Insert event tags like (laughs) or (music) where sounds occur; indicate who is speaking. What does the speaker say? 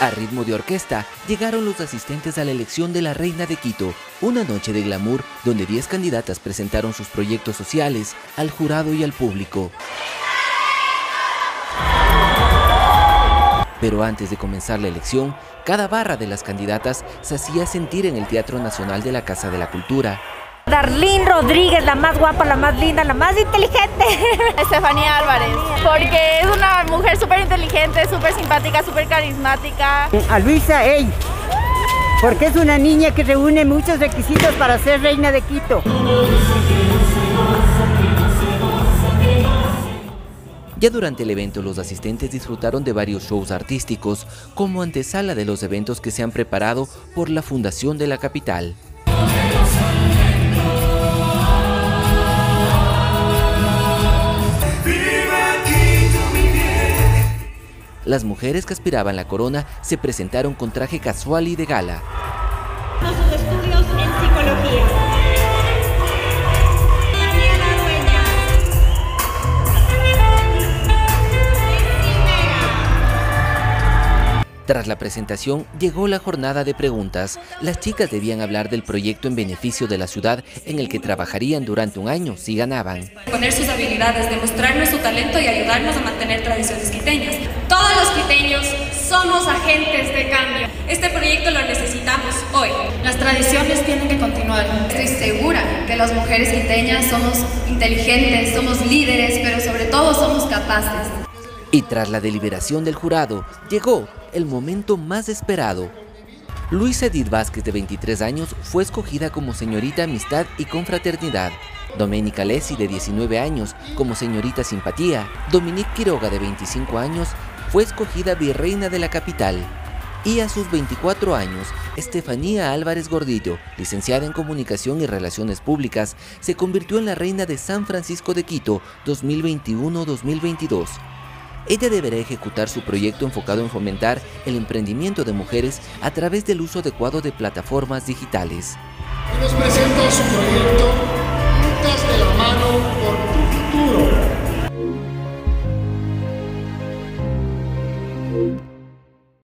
Speaker 1: A ritmo de orquesta, llegaron los asistentes a la elección de la Reina de Quito, una noche de glamour donde 10 candidatas presentaron sus proyectos sociales al jurado y al público. Pero antes de comenzar la elección, cada barra de las candidatas se hacía sentir en el Teatro Nacional de la Casa de la Cultura.
Speaker 2: Darlene Rodríguez, la más guapa, la más linda, la más inteligente. (laughs)
Speaker 3: Estefanía Álvarez, porque es una mujer súper inteligente, súper simpática, súper carismática.
Speaker 4: A Luisa Ey, porque es una niña que reúne muchos requisitos para ser reina de Quito.
Speaker 1: Ya durante el evento los asistentes disfrutaron de varios shows artísticos como antesala de los eventos que se han preparado por la Fundación de la Capital. Las mujeres que aspiraban la corona se presentaron con traje casual y de gala.
Speaker 5: Sus estudios en psicología.
Speaker 1: Tras la presentación llegó la jornada de preguntas. Las chicas debían hablar del proyecto en beneficio de la ciudad en el que trabajarían durante un año si ganaban.
Speaker 6: Poner sus habilidades, demostrarnos su talento y ayudarnos a mantener tradiciones quiteñas. Quiteños somos agentes de cambio. Este proyecto lo necesitamos hoy. Las tradiciones tienen que continuar.
Speaker 7: Estoy segura que las mujeres quiteñas somos inteligentes, somos líderes, pero sobre todo somos capaces.
Speaker 1: Y tras la deliberación del jurado, llegó el momento más esperado. Luisa Edith Vázquez, de 23 años, fue escogida como señorita Amistad y Confraternidad. Doménica Lessi, de 19 años, como señorita Simpatía. Dominique Quiroga, de 25 años, fue escogida virreina de la capital. Y a sus 24 años, Estefanía Álvarez Gordillo, licenciada en Comunicación y Relaciones Públicas, se convirtió en la reina de San Francisco de Quito 2021-2022. Ella deberá ejecutar su proyecto enfocado en fomentar el emprendimiento de mujeres a través del uso adecuado de plataformas digitales.